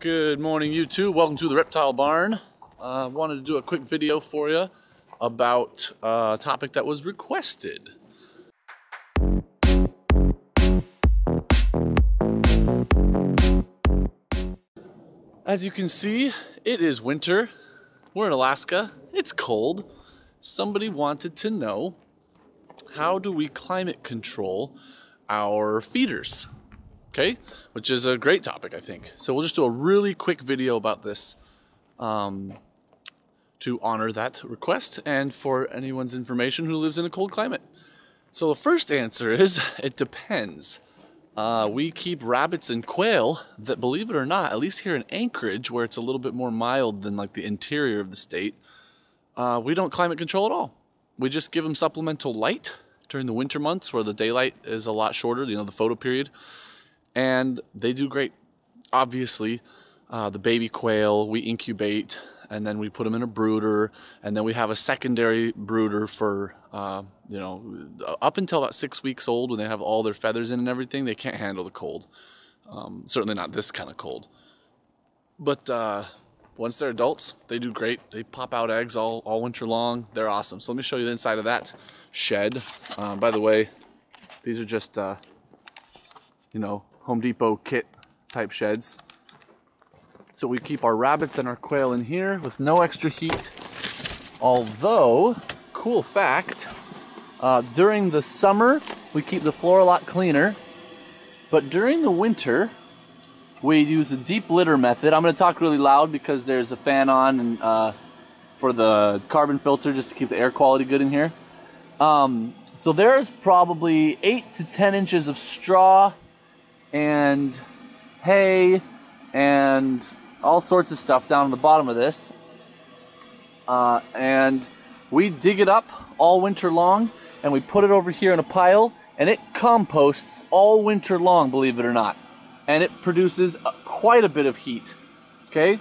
Good morning, YouTube. Welcome to the Reptile Barn. I uh, wanted to do a quick video for you about a topic that was requested. As you can see, it is winter. We're in Alaska. It's cold. Somebody wanted to know how do we climate control our feeders? Okay? Which is a great topic, I think. So we'll just do a really quick video about this um, to honor that request and for anyone's information who lives in a cold climate. So the first answer is it depends. Uh, we keep rabbits and quail that, believe it or not, at least here in Anchorage, where it's a little bit more mild than like the interior of the state, uh, we don't climate control at all. We just give them supplemental light during the winter months where the daylight is a lot shorter, you know, the photo period and they do great. Obviously, uh, the baby quail we incubate and then we put them in a brooder and then we have a secondary brooder for uh, you know up until about six weeks old when they have all their feathers in and everything they can't handle the cold. Um, certainly not this kind of cold. But uh, once they're adults they do great. They pop out eggs all, all winter long. They're awesome. So let me show you the inside of that shed. Um, by the way these are just uh, you know Home Depot kit type sheds. So we keep our rabbits and our quail in here with no extra heat. Although, cool fact, uh, during the summer we keep the floor a lot cleaner, but during the winter we use the deep litter method. I'm going to talk really loud because there's a fan on and uh, for the carbon filter just to keep the air quality good in here. Um, so there's probably 8 to 10 inches of straw and hay and all sorts of stuff down on the bottom of this. Uh, and we dig it up all winter long and we put it over here in a pile and it composts all winter long, believe it or not. And it produces a, quite a bit of heat. Okay,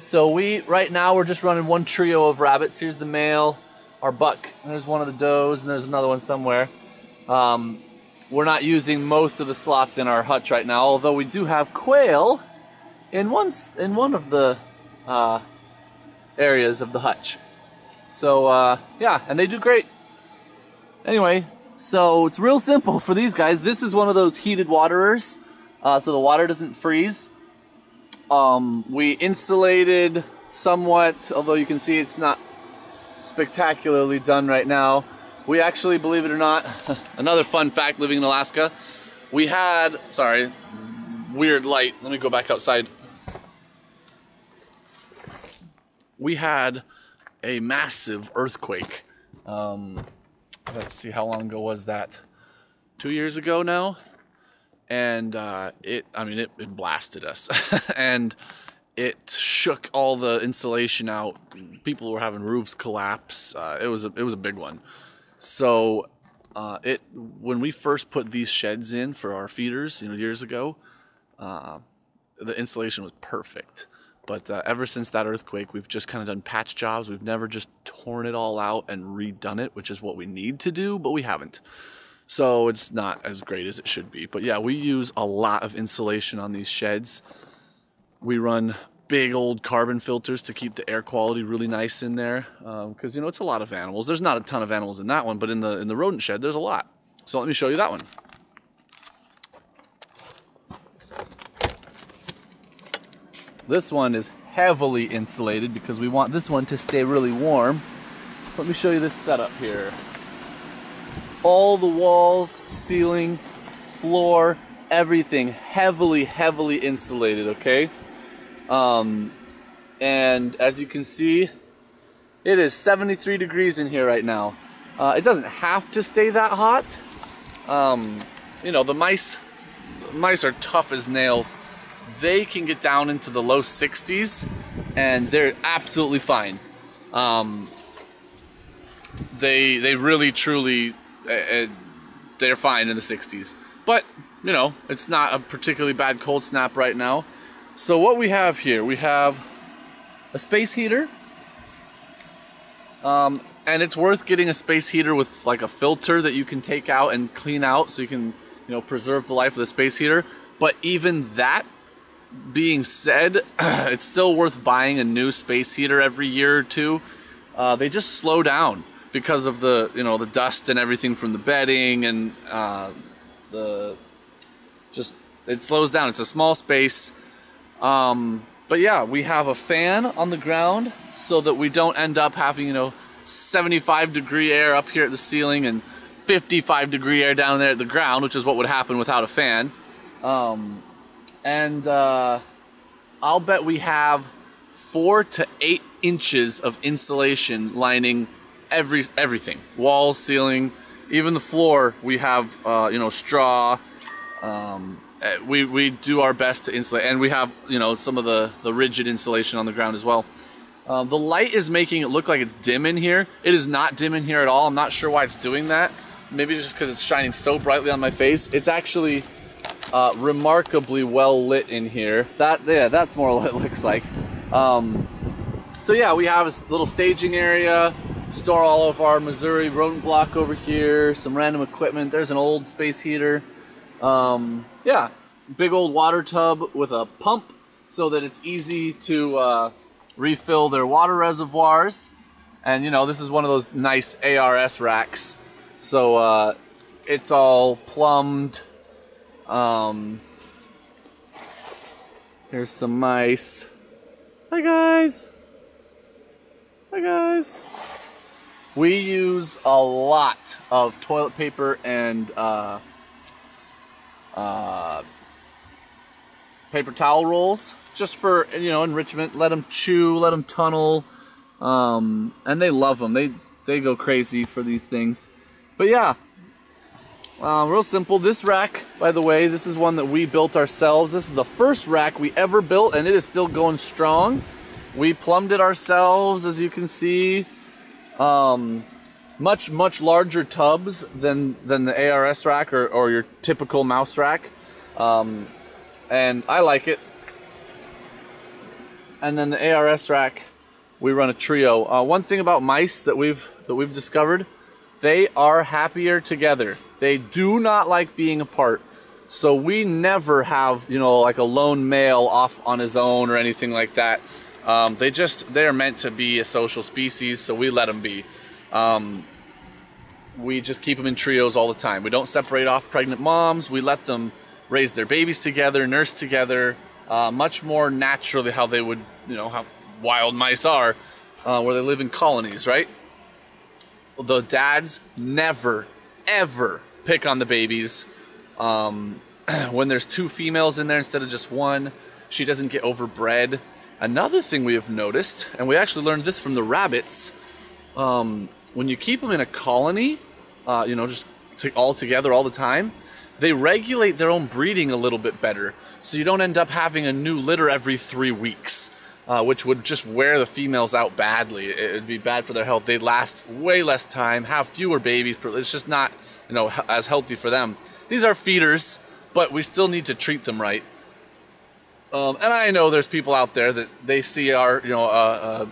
so we right now we're just running one trio of rabbits. Here's the male, our buck. There's one of the does, and there's another one somewhere. Um, we're not using most of the slots in our hutch right now, although we do have quail in one, in one of the uh, areas of the hutch. So, uh, yeah, and they do great. Anyway, so it's real simple for these guys. This is one of those heated waterers, uh, so the water doesn't freeze. Um, we insulated somewhat, although you can see it's not spectacularly done right now. We actually, believe it or not, another fun fact living in Alaska, we had, sorry, weird light. Let me go back outside. We had a massive earthquake. Um, let's see, how long ago was that? Two years ago now? And uh, it, I mean, it, it blasted us. and it shook all the insulation out. People were having roofs collapse. Uh, it was a, it was a big one. So uh, it when we first put these sheds in for our feeders, you know, years ago, uh, the installation was perfect. But uh, ever since that earthquake, we've just kind of done patch jobs. We've never just torn it all out and redone it, which is what we need to do, but we haven't. So it's not as great as it should be. But yeah, we use a lot of insulation on these sheds. We run big old carbon filters to keep the air quality really nice in there because um, you know it's a lot of animals. There's not a ton of animals in that one but in the in the rodent shed there's a lot. So let me show you that one. This one is heavily insulated because we want this one to stay really warm. Let me show you this setup here. All the walls ceiling floor everything heavily heavily insulated okay um, and as you can see, it is 73 degrees in here right now. Uh, it doesn't have to stay that hot. Um, you know, the mice, mice are tough as nails. They can get down into the low 60s and they're absolutely fine. Um, they, they really, truly, uh, they're fine in the 60s. But, you know, it's not a particularly bad cold snap right now. So what we have here, we have a space heater. Um, and it's worth getting a space heater with like a filter that you can take out and clean out so you can, you know, preserve the life of the space heater. But even that being said, it's still worth buying a new space heater every year or two. Uh, they just slow down because of the you know the dust and everything from the bedding and uh, the just it slows down. It's a small space. Um, but yeah, we have a fan on the ground so that we don't end up having you know 75 degree air up here at the ceiling and 55 degree air down there at the ground, which is what would happen without a fan. Um, and uh, I'll bet we have four to eight inches of insulation lining every everything walls ceiling even the floor we have uh, you know straw um, we, we do our best to insulate and we have you know some of the the rigid insulation on the ground as well. Um, the light is making it look like it's dim in here. It is not dim in here at all. I'm not sure why it's doing that. Maybe just because it's shining so brightly on my face. It's actually uh, remarkably well lit in here. That yeah that's more what it looks like. Um, so yeah we have a little staging area store all of our Mazuri rodent block over here, some random equipment. There's an old space heater. Um, yeah, big old water tub with a pump so that it's easy to uh, refill their water reservoirs. And you know, this is one of those nice ARS racks. So uh, it's all plumbed. Um, here's some mice. Hi guys. Hi guys. We use a lot of toilet paper and uh, uh, paper towel rolls just for you know enrichment. Let them chew, let them tunnel, um, and they love them. They they go crazy for these things. But yeah, uh, real simple. This rack, by the way, this is one that we built ourselves. This is the first rack we ever built, and it is still going strong. We plumbed it ourselves, as you can see. Um, much much larger tubs than than the ARS rack or, or your typical mouse rack, um, and I like it. And then the ARS rack, we run a trio. Uh, one thing about mice that we've that we've discovered, they are happier together. They do not like being apart. So we never have you know like a lone male off on his own or anything like that. Um, they just they are meant to be a social species, so we let them be. Um, we just keep them in trios all the time. We don't separate off pregnant moms. We let them raise their babies together, nurse together, uh, much more naturally how they would, you know, how wild mice are, uh, where they live in colonies, right? The dads never, ever pick on the babies. Um, when there's two females in there instead of just one, she doesn't get overbred. Another thing we have noticed, and we actually learned this from the rabbits, um, when you keep them in a colony, uh, you know, just to, all together all the time, they regulate their own breeding a little bit better. So you don't end up having a new litter every three weeks, uh, which would just wear the females out badly. It would be bad for their health. They'd last way less time, have fewer babies. It's just not, you know, as healthy for them. These are feeders, but we still need to treat them right. Um, and I know there's people out there that they see our, you know, uh, uh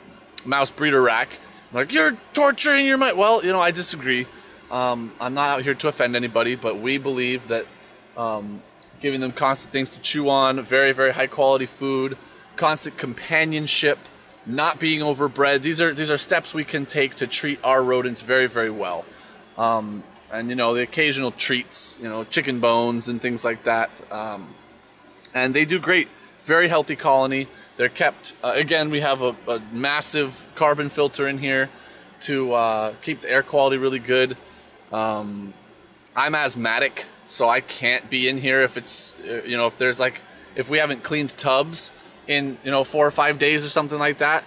mouse breeder rack, like you're torturing your mice. Well, you know, I disagree. Um, I'm not out here to offend anybody, but we believe that um, giving them constant things to chew on, very, very high quality food, constant companionship, not being overbred. These are these are steps we can take to treat our rodents very, very well. Um, and you know the occasional treats, you know, chicken bones and things like that. Um, and they do great. Very healthy colony. They're kept. Uh, again, we have a, a, massive carbon filter in here to uh, keep the air quality really good. Um, I'm asthmatic, so I can't be in here if it's uh, you know if there's like if we haven't cleaned tubs in you know four or five days or something like that,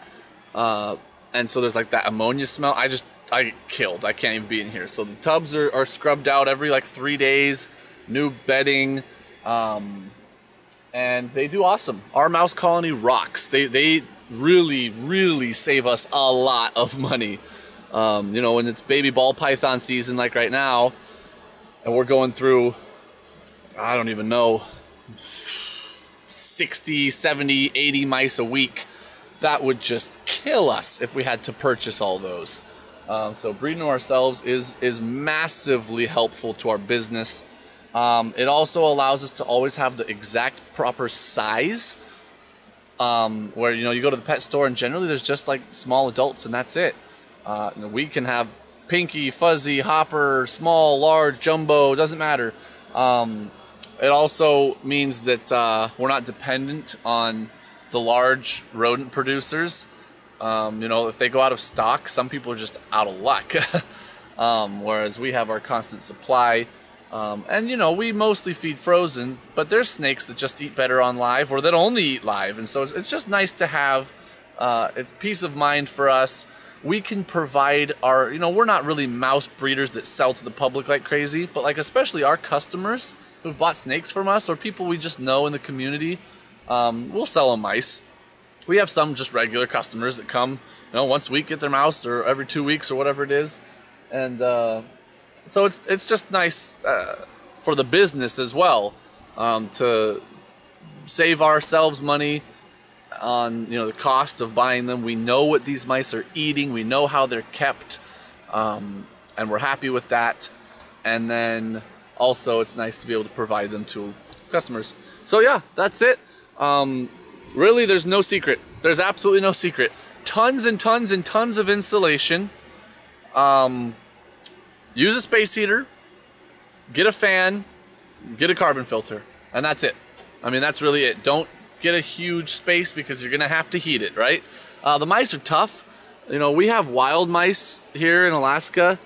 uh, and so there's like that ammonia smell. I just I get killed. I can't even be in here. So the tubs are, are scrubbed out every like three days. New bedding, um, and they do awesome. Our mouse colony rocks. They they really really save us a lot of money. Um, you know, when it's baby ball python season like right now, and we're going through, I don't even know, 60, 70, 80 mice a week, that would just kill us if we had to purchase all those. Um, so breeding ourselves is is massively helpful to our business. Um, it also allows us to always have the exact proper size. Um, where you know you go to the pet store and generally there's just like small adults and that's it. Uh, we can have pinky, fuzzy, hopper, small, large, jumbo, doesn't matter. Um, it also means that uh, we're not dependent on the large rodent producers. Um, you know, if they go out of stock, some people are just out of luck. um, whereas we have our constant supply. Um, and you know, we mostly feed frozen, but there's snakes that just eat better on live or that only eat live. And so it's, it's just nice to have, uh, it's peace of mind for us. We can provide our, you know, we're not really mouse breeders that sell to the public like crazy, but like especially our customers who've bought snakes from us or people we just know in the community, um, we'll sell them mice. We have some just regular customers that come, you know, once a week get their mouse or every two weeks or whatever it is. And, uh, so it's it's just nice uh, for the business as well um, to save ourselves money on you know the cost of buying them. We know what these mice are eating. We know how they're kept, um, and we're happy with that. And then also, it's nice to be able to provide them to customers. So yeah, that's it. Um, really, there's no secret. There's absolutely no secret. Tons and tons and tons of insulation. Um, use a space heater, get a fan, get a carbon filter, and that's it. I mean, that's really it. Don't get a huge space because you're gonna have to heat it, right? Uh, the mice are tough. You know, we have wild mice here in Alaska,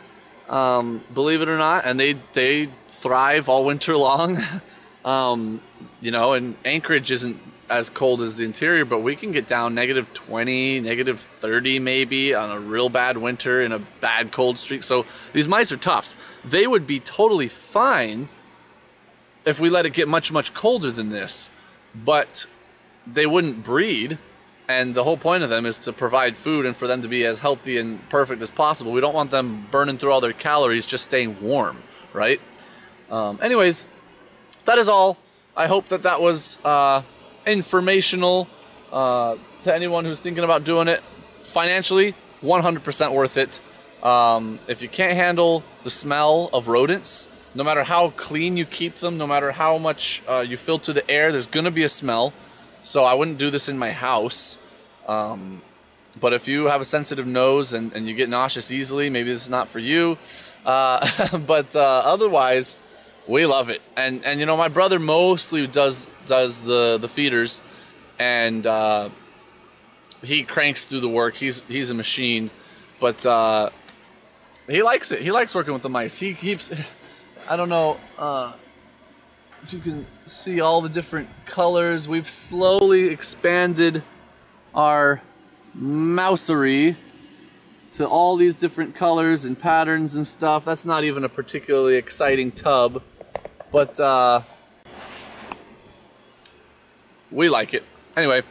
um, believe it or not, and they they thrive all winter long. um, you know, and Anchorage isn't as cold as the interior, but we can get down negative 20, negative 30 maybe on a real bad winter in a bad cold streak. So these mice are tough. They would be totally fine if we let it get much, much colder than this, but they wouldn't breed. And the whole point of them is to provide food and for them to be as healthy and perfect as possible. We don't want them burning through all their calories just staying warm, right? Um, anyways, that is all. I hope that that was uh, informational uh, to anyone who's thinking about doing it. Financially, 100% worth it. Um, if you can't handle the smell of rodents, no matter how clean you keep them, no matter how much uh, you filter the air, there's to be a smell. So I wouldn't do this in my house. Um, but if you have a sensitive nose and, and, you get nauseous easily, maybe this is not for you. Uh, but uh, otherwise, we love it. And and you know, my brother mostly does does the the feeders, and uh, he cranks through the work. He's he's a machine, but uh, he likes it. He likes working with the mice. He keeps. I don't know uh, if you can see all the different colors. We've slowly expanded our mousery to all these different colors and patterns and stuff. That's not even a particularly exciting tub, but uh, we like it. Anyway,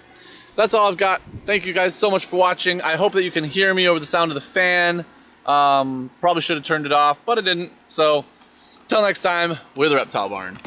that's all I've got. Thank you guys so much for watching. I hope that you can hear me over the sound of the fan. Um, probably should have turned it off, but I didn't. So, till next time, we're the Reptile Barn.